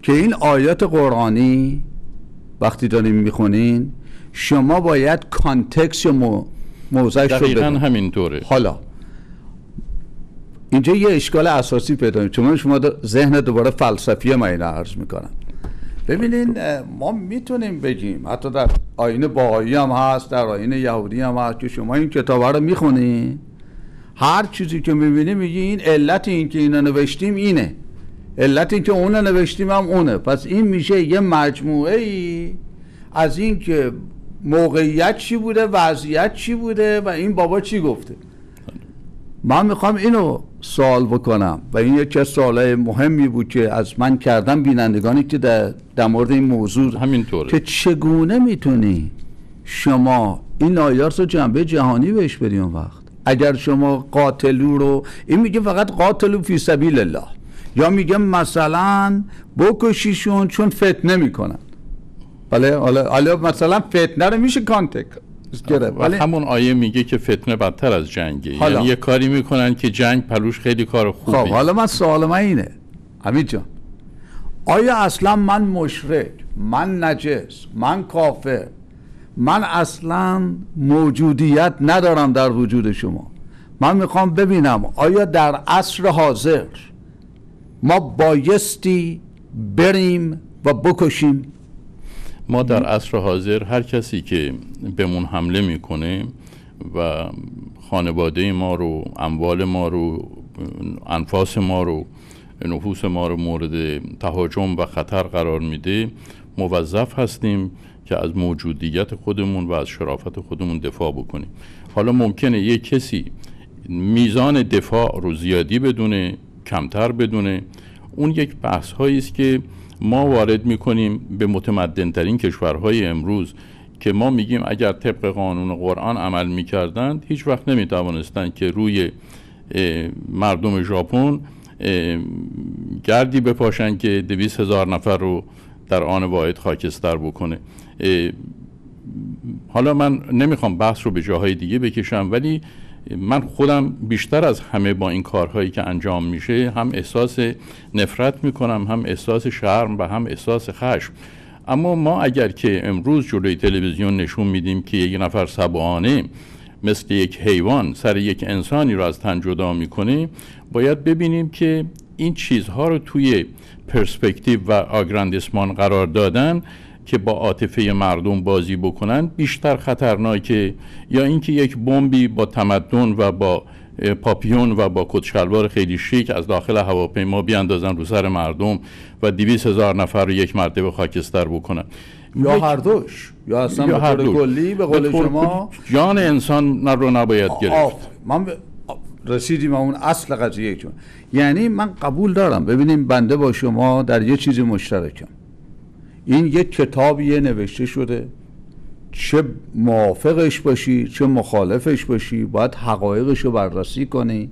Speaker 1: که این آیات قرآنی وقتی دارین می‌خونین شما باید کانتکس مو- موضعش رو
Speaker 2: دقیقا
Speaker 1: بدونید.
Speaker 2: همینطوره.
Speaker 1: حالا اینجا یه اشکال اساسی پیدا چون شما ذهن دوباره فلسفی ما اینو عرض می‌کنم. ببینین ما می‌تونیم بگیم حتی در آین باهایی هم هست در آین یهودی هم هست که شما این کتاب رو می‌خونی. هر چیزی که می‌بینی میگی این علت این که اینو نوشتیم اینه. علت این که اونو نوشتیم هم اونه. پس این میشه یه مجموعه ای از این که موقعیت چی بوده وضعیت چی بوده و این بابا چی گفته. من می‌خوام اینو سوال بکنم و این یکی از سوالای مهمی بود که از من کردم بینندگانی که در, در مورد این موضوع
Speaker 2: همینطوره.
Speaker 1: که چگونه می‌تونی شما این آیات رو جنبه جهانی بهش بدی اون وقت؟ اگر شما قاتلو رو این میگه فقط قاتلو فی سبیل الله. یا میگه مثلا بکشیشون چون فتنه می‌کنن. بله حالا حالا مثلا فتنه رو میشه کانتک
Speaker 2: و
Speaker 1: ولی
Speaker 2: همون آیه میگه که فتنه بدتر از جنگه.
Speaker 1: حالا.
Speaker 2: یعنی یه کاری می‌کنن که جنگ پلوش خیلی کار خوبی.
Speaker 1: خب حالا من سوال من اینه. حمید جان آیا اصلا من مشرک من نجس من کافر من اصلا موجودیت ندارم در وجود شما؟ من می‌خوام ببینم آیا در عصر حاضر ما بایستی بریم و بکشیم؟
Speaker 2: ما در عصر حاضر هر کسی که بهمون حمله می‌کنه و خانواده ما رو اموال ما رو انفاس ما رو نفوس ما رو مورد تهاجم و خطر قرار میده موظف هستیم که از موجودیت خودمون و از شرافت خودمون دفاع بکنیم. حالا ممکنه یک کسی میزان دفاع رو زیادی بدونه کمتر بدونه. اون یک بحث است که ما وارد می‌کنیم به متمدن ترین کشورهای امروز که ما میگیم اگر طبق قانون قرآن عمل می‌کردند هیچ وقت نمی‌توانستند که روی مردم ژاپن گردی بپاشن که دویست هزار نفر رو در آن واحد خاکستر بکنه. حالا من نمی‌خوام بحث رو به جاهای دیگه بکشم ولی من خودم بیشتر از همه با این کارهایی که انجام میشه هم احساس نفرت می‌کنم هم احساس شرم و هم احساس خشم. اما ما اگر که امروز جلوی تلویزیون نشون میدیم که یک نفر سبعانه مثل یک حیوان سر یک انسانی رو از تن جدا می‌کنه باید ببینیم که این چیزها رو توی پرسپکتیو و آگراندسمان قرار دادن که با عاطفه مردم بازی بکنن بیشتر خطرناکه یا اینکه یک بمبی با تمدن و با پاپیون و با کتشلوار خیلی شیک از داخل هواپیما بیاندازن رو سر مردم و دیویس هزار نفر رو یک مرتبه خاکستر بکنن
Speaker 1: یا هر دوش. یا اصلا
Speaker 2: یا
Speaker 1: به
Speaker 2: هر
Speaker 1: طور. کلی به قول شما.
Speaker 2: جان انسان رو نباید گرفت.
Speaker 1: آف من به- رسیدیم اون اصل قضیه چون یعنی من قبول دارم. ببینیم بنده با شما در یه چیزی مشترکم. این یک کتابیه نوشته شده. چه موافقش باشی چه مخالفش باشی باید حقایقش رو بررسی کنی.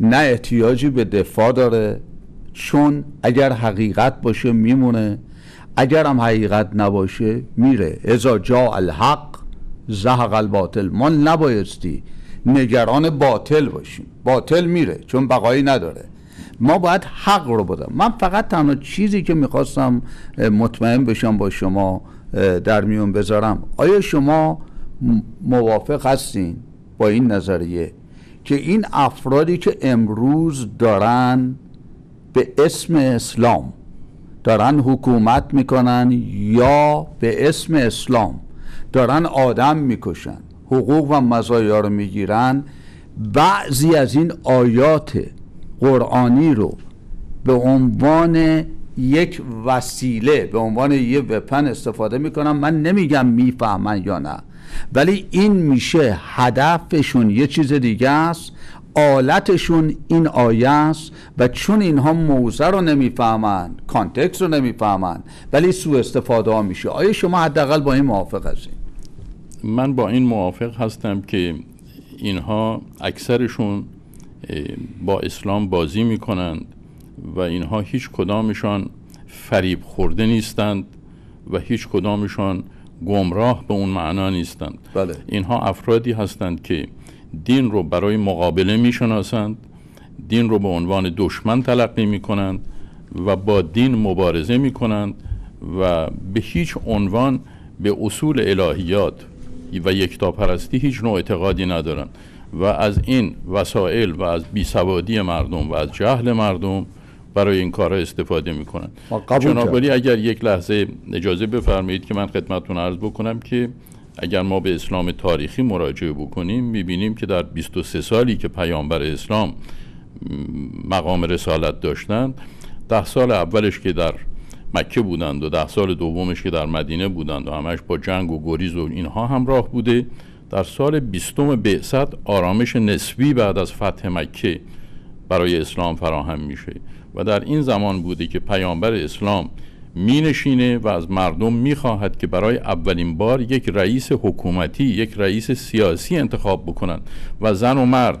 Speaker 1: نه احتیاجی به دفاع داره. چون اگر حقیقت باشه میمونه. اگر هم حقیقت نباشه میره. ازا جا الحق زهق الباطل. ما نبایستی نگران باطل باشیم. باطل میره چون بقایی نداره. ما باید حق رو بدم. من فقط تنها چیزی که می‌خواستم مطمئن بشم با شما در میون بذارم. آیا شما موافق هستین با این نظریه که این افرادی که امروز دارن به اسم اسلام دارن حکومت می‌کنن یا به اسم اسلام دارن آدم می‌کشن حقوق و مزایا رو می‌گیرن بعضی از این آیات قرآنی رو به عنوان یک وسیله به عنوان یه وپن استفاده می‌کنن من نمیگم می‌فهمن یا نه ولی این میشه هدفشون یه چیز دیگه است آلتشون این آیه است و چون اینها موزه رو نمی‌فهمن کانتکس رو نمی‌فهمن ولی سوء استفاده ها میشه. آیا شما حداقل با این موافق هستید
Speaker 2: من با این موافق هستم که اینها اکثرشون با اسلام بازی می‌کنند و اینها هیچ کدامشان فریب خورده نیستند و هیچ کدامشان گمراه به اون معنا نیستند
Speaker 1: بله.
Speaker 2: اینها افرادی هستند که دین رو برای مقابله می‌شناسند دین رو به عنوان دشمن تلقی می‌کنند و با دین مبارزه می‌کنند و به هیچ عنوان به اصول الهیات و یکتاپرستی هیچ نوع اعتقادی ندارند و از این وسایل و از بیسوادی مردم و از جهل مردم برای این کارها استفاده می‌کنن. جناب اگر یک لحظه اجازه بفرمایید که من خدمتتون عرض بکنم که اگر ما به اسلام تاریخی مراجعه بکنیم می‌بینیم که در 23 سالی که پیامبر اسلام مقام رسالت داشتند ده سال اولش که در مکه بودند و ده سال دومش که در مدینه بودند و همش با جنگ و گریز و اینها همراه بوده. در سال بیستم بعثت آرامش نسبی بعد از فتح مکه برای اسلام فراهم میشه و در این زمان بوده که پیامبر اسلام می نشینه و از مردم می خواهد که برای اولین بار یک رئیس حکومتی یک رئیس سیاسی انتخاب بکنند و زن و مرد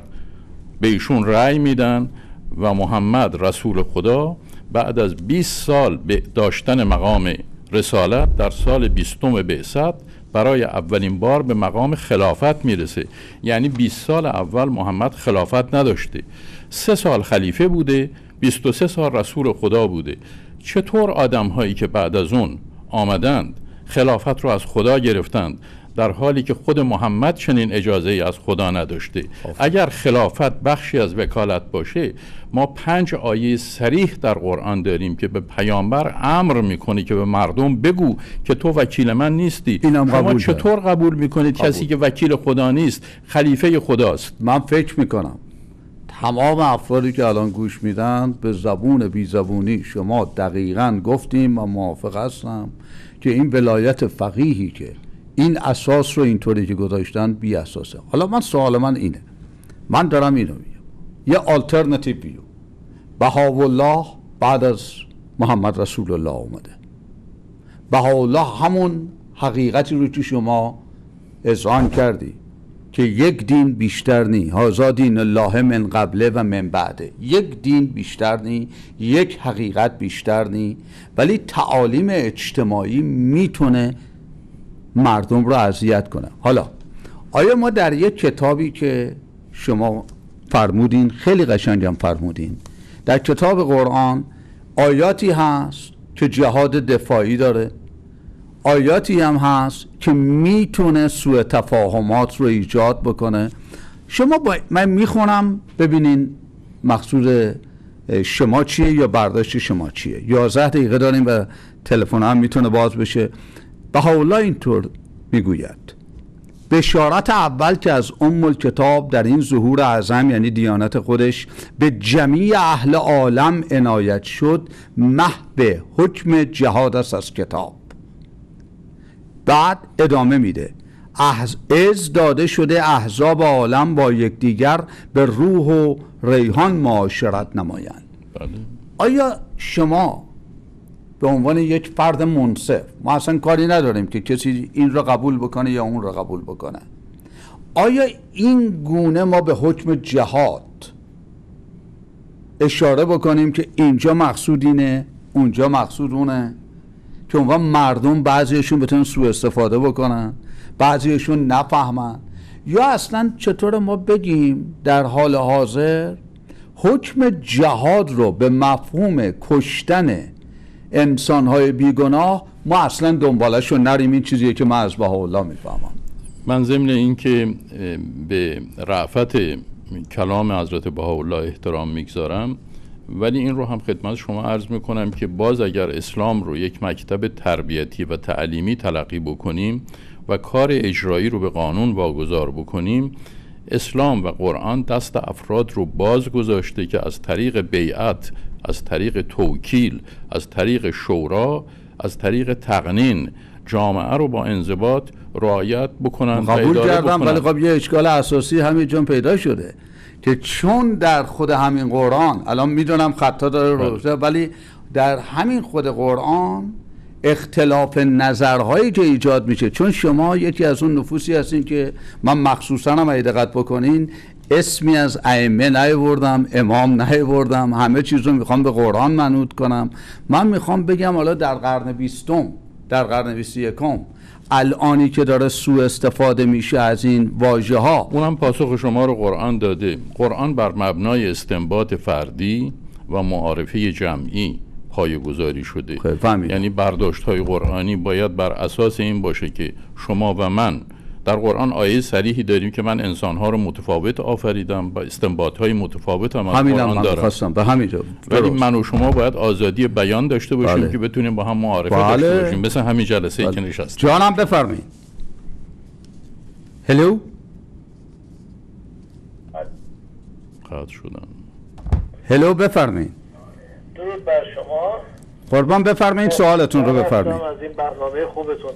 Speaker 2: به ایشون رأی میدن و محمد رسول خدا بعد از 20 سال به داشتن مقام رسالت در سال بیستم بعثت برای اولین بار به مقام خلافت می‌رسه. یعنی 20 سال اول محمد خلافت نداشته. سه سال خلیفه بوده 23 سال رسول خدا بوده. چطور آدم هایی که بعد از اون آمدند خلافت رو از خدا گرفتند؟ در حالی که خود محمد چنین اجازه ای از خدا نداشته. اگر خلافت بخشی از وکالت باشه ما پنج آیه سریح در قرآن داریم که به پیامبر امر می‌کنه که به مردم بگو که تو وکیل من نیستی. شما چطور قبول می‌کنید؟ کسی که وکیل خدا نیست خلیفه خداست.
Speaker 1: من فکر می‌کنم تمام افرادی که الان گوش میدن به زبون بی زبونی شما دقیقا گفتیم و موافق هستم که این ولایت فقیهی که این اساس رو اینطوری که گذاشتن بی اساسه حالا من سوال من اینه. من دارم اینو میگم. یه آلترنتیو بیو الله بعد از محمد رسول الله اومده. الله همون حقیقتی رو که شما اذعان کردی که یک دین بیشتر نی. هازا دین الله من قبله و من بعده. یک دین بیشتر نی یک حقیقت بیشتر نی. ولی تعالیم اجتماعی می‌تونه مردم رو اذیت کنه حالا آیا ما در یک کتابی که شما فرمودین خیلی قشنگم فرمودین در کتاب قرآن آیاتی هست که جهاد دفاعی داره؟ آیاتی هم هست که می‌تونه سوء تفاهمات رو ایجاد بکنه. شما با... من می‌خونم ببینین مقصود شما چیه یا برداشت شما چیه؟ یازده دقیقه داریم و تلفن هم می‌تونه باز بشه. حالا اینطور می‌گوید. بشارت اول که از ام کتاب در این ظهور اعظم یعنی دیانت خودش به جمیع اهل عالم عنایت شد محب حکم جهاد است از کتاب. بعد ادامه میده. از داده شده احزاب عالم با یکدیگر به روح و ریحان معاشرت نمایند. بله. آیا شما به عنوان یک فرد منصف. ما اصلا کاری نداریم که کسی این را قبول بکنه یا اون را قبول بکنه. آیا این گونه ما به حکم جهاد اشاره بکنیم که اینجا مقصود اینه اونجا مقصود اونه؟ که اونجا مردم بعضیشون بتونن سوء استفاده بکنن بعضیشون نفهمن. یا اصلا چطور ما بگیم در حال حاضر حکم جهاد رو به مفهوم کشتن انسانهای بیگناه ما اصلا دنبالش رو نریم. این چیزیه که من از الله می‌فهمم.
Speaker 2: من ضمن اینکه به رعفت کلام حضرت بهاءالله احترام می‌گذارم ولی این رو هم خدمت شما عرض می‌کنم که باز اگر اسلام رو یک مکتب تربیتی و تعلیمی تلقی بکنیم و کار اجرایی رو به قانون واگذار بکنیم اسلام و قرآن دست افراد رو باز گذاشته که از طریق بیعت از طریق توکیل از طریق شورا از طریق تقنین جامعه رو با انضباط رعایت بکنن
Speaker 1: قبول کردم ولی خب یه اشکال اساسی همین جون پیدا شده که چون در خود همین قرآن الان می‌دونم خطا داره
Speaker 2: بله.
Speaker 1: روزه ولی در همین خود قرآن اختلاف نظرهایی که ایجاد میشه چون شما یکی از اون نفوسی هستین که من مخصوصا هم دقت بکنین اسمی از ائمه نیاوردم امام نیاوردم همه چیز رو می‌خوام به قرآن منوط کنم. من می‌خوام بگم حالا در قرن بیستم در قرن بیست یکم الانی که داره سوء استفاده میشه از این واژه ها
Speaker 2: اونم پاسخ شما رو قرآن داده. قرآن بر مبنای استنباط فردی و معارفه جمعی پایه‌گذاری شده.
Speaker 1: فهمیدم.
Speaker 2: یعنی برداشت های قرآنی باید بر اساس این باشه که شما و من در قرآن آیه صریحی داریم که من انسانها رو متفاوت آفریدم با استنباط های متفاوت هم از قرآن دارم.
Speaker 1: خواستم به همین جا.
Speaker 2: ولی. من و شما باید آزادی بیان داشته باشیم
Speaker 1: بله.
Speaker 2: که بتونیم با هم معارفه
Speaker 1: بله.
Speaker 2: داشته باشیم. مثل همین جلسه ای که نشستیم.
Speaker 1: جانم بفرمایید. هلو
Speaker 2: قطع شدم.
Speaker 1: هلو بفرمایید.
Speaker 3: درود بر شما.
Speaker 1: قربان بفرمایید. سوالتون رو بفرمایید.
Speaker 3: از این برنامه خوبتون.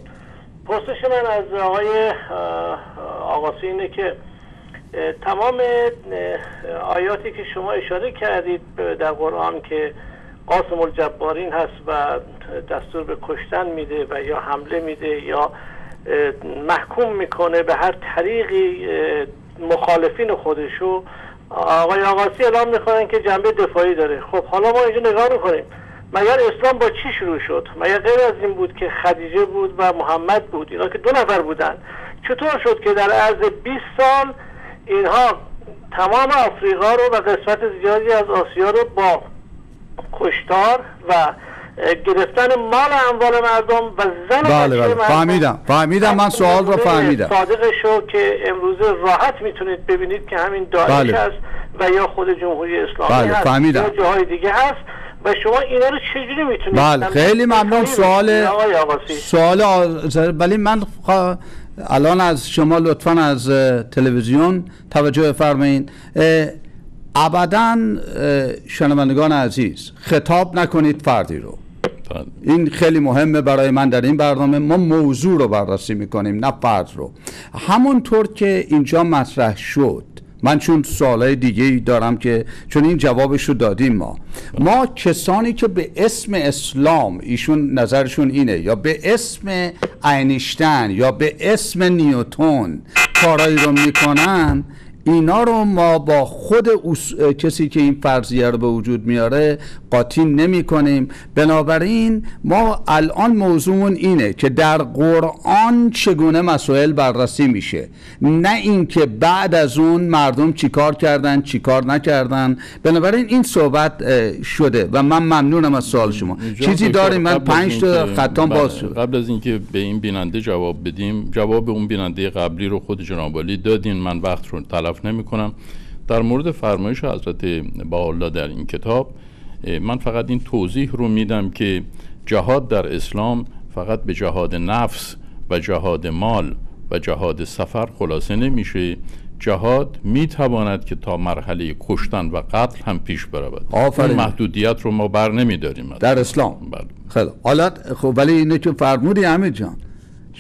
Speaker 3: پرسش من از آقای آقاسی اینه که تمام آیاتی که شما اشاره کردید در قرآن که قاسم الجبارین هست و دستور به کشتن میده و یا حمله میده یا محکوم می‌کنه به هر طریقی مخالفین خودشو آقای آقاسی اعلام می‌کنن که جنبه دفاعی داره. خب حالا ما اینجا نگاه می‌کنیم. مگر اسلام با چی شروع شد؟ مگر غیر از این بود که خدیجه بود و محمد بود. اینا که دو نفر بودن. چطور شد که در عرض 20 سال اینها تمام آفریقا رو و قسمت زیادی از آسیا رو با کشتار و گرفتن مال اموال مردم و زن
Speaker 1: بله بله.
Speaker 3: مردم
Speaker 1: فهمیدم. فهمیدم. من سوال رو فهمیدم.
Speaker 3: صادقشو که امروز راحت می‌تونید ببینید که همین داعش
Speaker 1: بله.
Speaker 3: هست و یا خود جمهوری اسلامی
Speaker 1: بله،
Speaker 3: هست.
Speaker 1: فهمیدم.
Speaker 3: یا جاهای دیگه هست. و شما اینا رو چجوری می‌تونید
Speaker 1: بله خیلی ممنون. سوال سوال ولی من خوا- الان از شما لطفا از تلویزیون توجه فرمایید ابدا شنوندگان عزیز خطاب نکنید فردی رو.
Speaker 2: بله.
Speaker 1: این خیلی مهمه برای من در این برنامه. ما موضوع رو بررسی می‌کنیم نه فرد رو. همونطور که اینجا مطرح شد من چون سوالای دیگه دارم که چون این جوابش رو دادیم ما. ما کسانی که به اسم اسلام ایشون نظرشون اینه یا به اسم اینشتن یا به اسم نیوتون کارایی رو می‌کنن اینا رو ما با خود اوس- کسی که این فرضیه رو به وجود میاره قاطی نمی کنیم بنابراین ما الان موضوعمون اینه که در قرآن چگونه مسائل بررسی میشه. نه اینکه بعد از اون مردم چیکار کردن چیکار نکردن. بنابراین این صحبت شده و من ممنونم از سوال شما. چیزی داریم؟ من پنج تا خطام
Speaker 2: بله،
Speaker 1: باز شد.
Speaker 2: قبل از اینکه به این بیننده جواب بدیم جواب اون بیننده قبلی رو خود جناب دادین. من وقت رو تلف نمی کنم. در مورد فرمایش حضرت بهاءالله در این کتاب من فقط این توضیح رو میدم که جهاد در اسلام فقط به جهاد نفس و جهاد مال و جهاد سفر خلاصه نمیشه. جهاد می‌تواند که تا مرحله کشتن و قتل هم پیش برود.
Speaker 1: آفرین.
Speaker 2: محدودیت رو ما بر نمیداریم.
Speaker 1: در اسلام.
Speaker 2: بله.
Speaker 1: خیلی. حالا خب ولی اینه که فرمودی همه جان.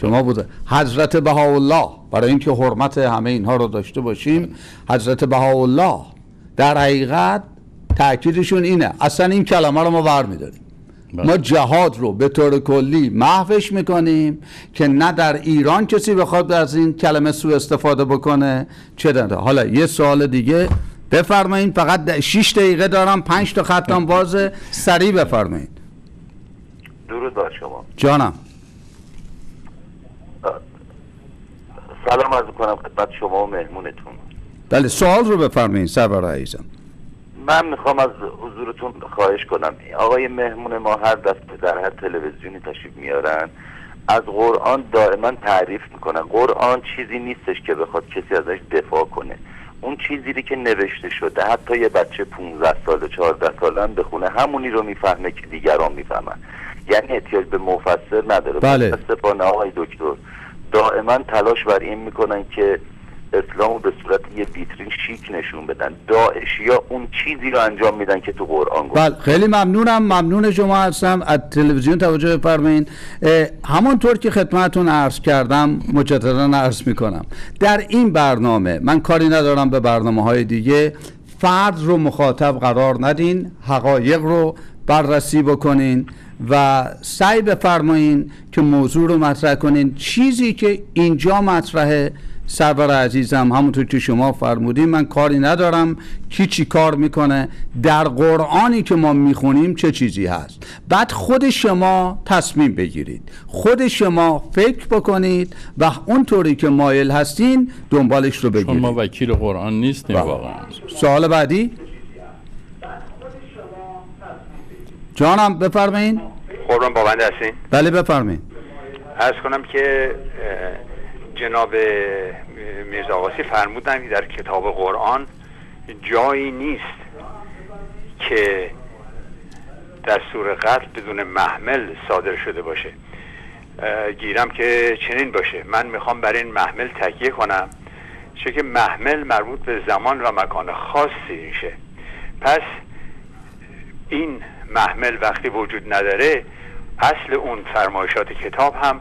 Speaker 1: شما بوده. حضرت بهاءالله برای اینکه حرمت همه اینها رو داشته باشیم حضرت بهاءالله در حقیقت تاکیدشون اینه. اصلا این کلمه رو ما برمیداریم.
Speaker 2: بله.
Speaker 1: ما جهاد رو به طور کلی محوش می‌کنیم که نه در ایران کسی بخواد از این کلمه سوء استفاده بکنه. چه داره حالا یه سوال دیگه. بفرمایید فقط 6 دقیقه دارم 5 تا خطم بازه. سریع بفرمایید.
Speaker 4: درود بر شما.
Speaker 1: جانم.
Speaker 4: سلام عرض کنم خدمت شما و مهمونتون.
Speaker 1: بله سوال رو بفرمایید سرور عزیزم.
Speaker 4: من می‌خوام از حضورتون خواهش کنم. آقای مهمون ما هر دفعه در هر تلویزیونی تشریف میارن از قرآن دائما تعریف می‌کنن قرآن چیزی نیستش که بخواد کسی ازش دفاع کنه. اون چیزی که نوشته شده حتی یه بچه 15 ساله 14 ساله هم بخونه همونی رو می‌فهمه که دیگران می‌فهمن. یعنی احتیاج به مفسر نداره.
Speaker 1: بله.
Speaker 4: آقای دکتر دائما تلاش بر این می‌کنن که اسلام رو به صورت یه ویترین شیک نشون بدن. داعش یا اون چیزی رو انجام میدن که تو قرآن گفت.
Speaker 1: بله خیلی ممنونم. ممنون شما هستم. از تلویزیون توجه بفرمایید همانطور که خدمتون عرض کردم مجددا عرض می‌کنم. در این برنامه من کاری ندارم به برنامه های دیگه. فرد رو مخاطب قرار ندین حقایق رو بررسی بکنین و سعی بفرمایین که موضوع رو مطرح کنین. چیزی که اینجا مطرحه سرور عزیزم همونطور که شما فرمودین من کاری ندارم کی چی کار می‌کنه. در قرآنی که ما می‌خونیم چه چیزی هست؟ بعد خود شما تصمیم بگیرید. خود شما فکر بکنید و اونطوری که مایل هستین دنبالش رو بگیرید.
Speaker 2: وکیل قرآن نیستیم
Speaker 1: بله.
Speaker 2: واقعا.
Speaker 1: سوال بعدی؟ جانم بفرمایین.
Speaker 5: قربان با بنده هستین؟
Speaker 1: بله بفرمایین.
Speaker 5: ارز کنم که جناب میرزا آقاسی فرمودن که در کتاب قرآن جایی نیست که دستور قتل بدون محمل صادر شده باشه. گیرم که چنین باشه. من می‌خوام برای این محمل تکیه کنم. چون که محمل مربوط به زمان و مکان خاصی میشه. پس این محمل وقتی وجود نداره اصل اون فرمایشات کتاب هم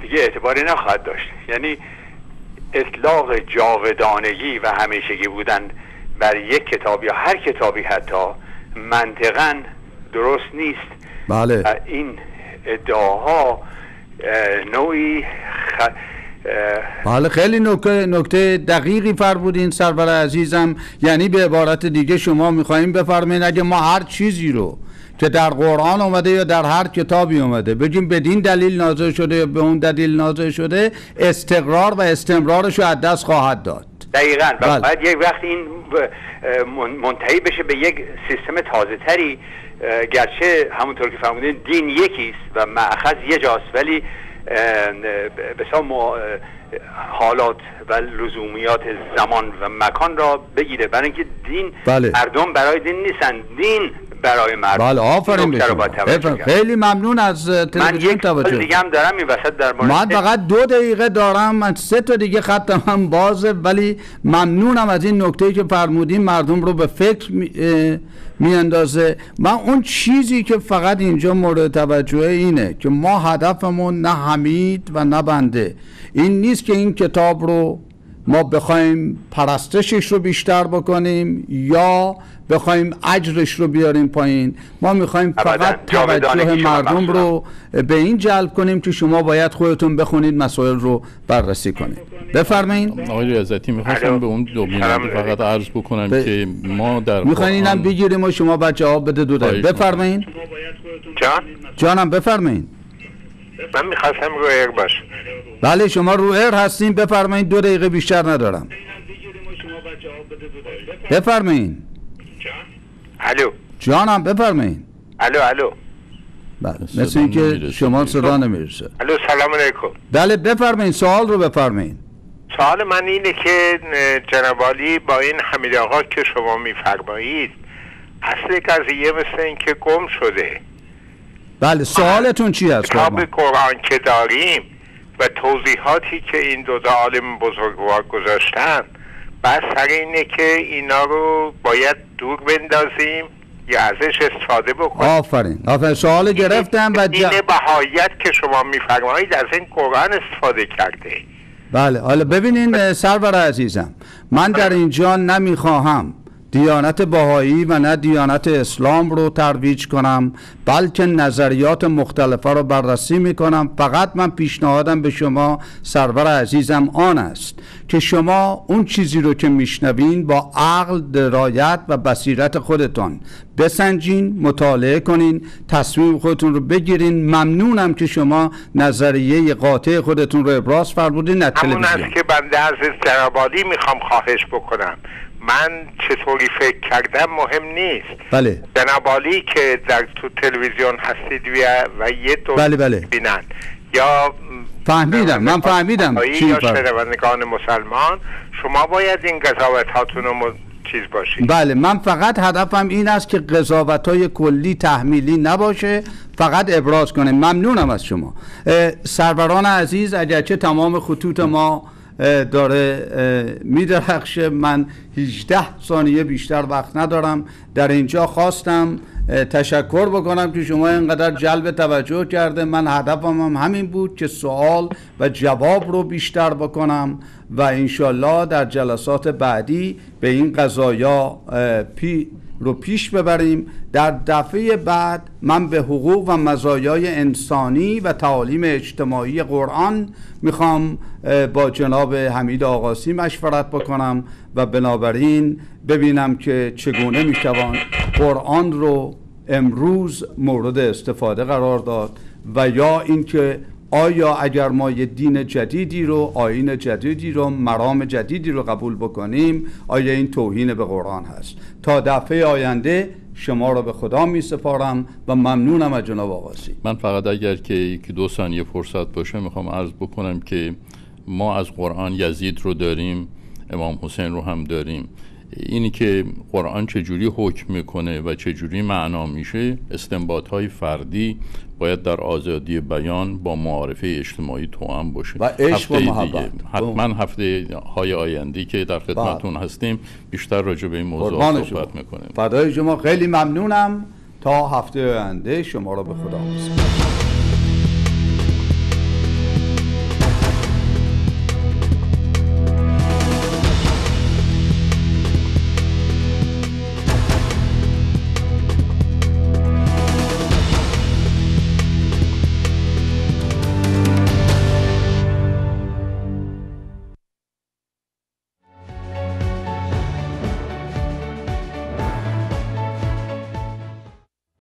Speaker 5: دیگه اعتباری نخواهد داشت. یعنی اطلاق جاودانگی و همیشگی بودن بر یک کتاب یا هر کتابی حتی منطقا درست نیست.
Speaker 1: بله.
Speaker 5: این ادعاها اه، نوعی خ...
Speaker 1: بله خیلی نکته دقیقی فرمودین سرور عزیزم. یعنی به عبارت دیگه شما می‌خواهیم بفرمایید اگه ما هر چیزی رو که در قرآن اومده یا در هر کتابی اومده بگیم بدین دلیل نازل شده یا به اون دلیل نازل شده استقرار و استمرارش رو از دست خواهد داد.
Speaker 5: دقیقا. و
Speaker 1: بله.
Speaker 5: باید یک وقت این منتهی بشه به یک سیستم تازه تری گرچه همونطور که فرمودین دین یکیست و معخذ یه جاست ولی بسیار مو- اه، حالات و لزومیات زمان و مکان را بگیره. برای اینکه دین
Speaker 1: بله.
Speaker 5: مردم برای دین نیستن. دین برای مردم.
Speaker 1: بله آفرین به. خیلی ممنون از
Speaker 5: من
Speaker 1: تلویزیون توجه.
Speaker 5: دیگه هم دارم این وسط در مورد
Speaker 1: من فقط دو دقیقه دارم. من سه تا دیگه خطم هم بازه ولی ممنونم از این نکته که فرمودین. مردم رو به فکر می- میاندازه. من اون چیزی که فقط اینجا مورد توجه اینه که ما هدفمون نه حمید و نه بنده. این نیست که این کتاب رو ما بخوایم پرستشش رو بیشتر بکنیم یا بخوایم اجرش رو بیاریم پایین ما می‌خوایم. فقط توجه مردم. رو به این جلب کنیم که شما باید خودتون بخونید مسائل رو بررسی کنید بفرمایید
Speaker 2: آقای ریاضتی می‌خواستم. به اون دو فقط عرض بکنم
Speaker 1: به-
Speaker 2: که ما در
Speaker 1: می‌خواین اینم بگیریم و شما بعد جواب بده دو دقیقه. بفرمایید
Speaker 6: جان
Speaker 1: جانم بفرمایید
Speaker 6: من می‌خواستم رو air باش.
Speaker 1: بله شما رو air هستین. بفرمایید دو دقیقه بیشتر ندارم. بفرمایید
Speaker 6: الو.
Speaker 1: جانم بفرمایید
Speaker 6: الو الو.
Speaker 1: بله مثل اینکه. شما صدا نمی‌رسه.
Speaker 6: الو سلام علیکم.
Speaker 1: بله بفرمایید سوال رو بفرمایید
Speaker 6: سوال من اینه که عالی با این حمید آقا که شما میفرمایید اصل قضیه مثل اینکه گم شده.
Speaker 1: بله سوالتون چی است
Speaker 6: کتاب؟ قرآن که داریم و توضیحاتی که این دو تا عالم بزرگوار گذاشتن بس سر اینه که اینا رو باید دور بندازیم یا ازش استفاده بکنیم.
Speaker 1: آفرین. آفرین. سوال گرفتم و
Speaker 6: این
Speaker 1: ج...
Speaker 6: بهایت که شما میفرمایید از این قرآن استفاده کرده.
Speaker 1: بله. حالا ببینین اه، سرور عزیزم من در اینجا نمی‌خواهم دیانت بهایی و نه دیانت اسلام رو ترویج کنم بلکه نظریات مختلفه رو بررسی می‌کنم. فقط من پیشنهادم به شما سرور عزیزم آن است که شما اون چیزی رو که میشنوین با عقل درایت و بصیرت خودتان بسنجین مطالعه کنین تصمیم خودتون رو بگیرین. ممنونم که شما نظریه قاطع خودتون رو ابراز فرمودین
Speaker 6: همون
Speaker 1: تلویزیون.
Speaker 6: است که بنده از جنابالی می‌خوام خواهش بکنم. من چطوری فکر کردم مهم نیست.
Speaker 1: بله.
Speaker 6: جنابالی که در تو تلویزیون هستید و, و یه دو
Speaker 1: بله، بله.
Speaker 6: بینن. یا
Speaker 1: فهمیدم، من فهمیدم چی
Speaker 6: یا. شنوندگان مسلمان شما باید این قضاوت هاتون رو چیز باشید.
Speaker 1: بله من فقط هدفم این است که قضاوت های کلی تحمیلی نباشه فقط ابراز کنه ممنونم از شما. سروران عزیز اگرچه تمام خطوط ما داره میدرخشه. من 18 ثانیه بیشتر وقت ندارم. در اینجا خواستم تشکر بکنم که شما اینقدر جلب توجه کرده. من هدفم هم همین بود که سوال و جواب رو بیشتر بکنم و انشالله در جلسات بعدی به این قضایا پی رو پیش ببریم. در دفعه بعد من به حقوق و مزایای انسانی و تعالیم اجتماعی قرآن می‌خوام با جناب حمید آقاسی مشورت بکنم و بنابراین ببینم که چگونه می‌توان قرآن رو امروز مورد استفاده قرار داد و یا اینکه آیا اگر ما یه دین جدیدی رو آین جدیدی رو مرام جدیدی رو قبول بکنیم آیا این توهین به قرآن هست؟ تا دفعه آینده شما رو به خدا می سپارم و ممنونم از جناب آقاسی
Speaker 2: من فقط اگر که دو ثانیه فرصت باشه می‌خوام عرض بکنم که ما از قرآن یزید رو داریم امام حسین رو هم داریم. اینی که قرآن چجوری حکم می‌کنه و چجوری معنا میشه استنباط های فردی باید در آزادی بیان با معارفه اجتماعی توام باشه.
Speaker 1: و عشق و محبت.
Speaker 2: دیگه. حتما هفته های آینده که در خدمتون هستیم بیشتر راجع به این موضوع صحبت می‌کنیم.
Speaker 1: فدای شما خیلی ممنونم. تا هفته آینده شما رو به خدا میسپارم